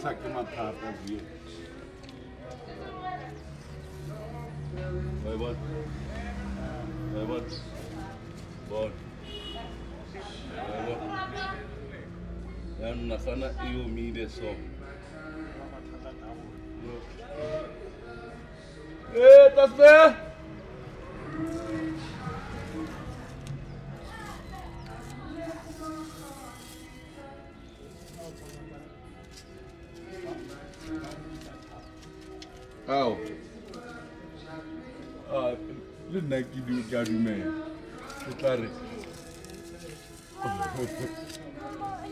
ke mathata bie Vai, bora. Vai, bora. Bora. Vai, bora. Ya nagana e omile so. Eh, tas Oh, Uh, let Nike do what you man. It's oh,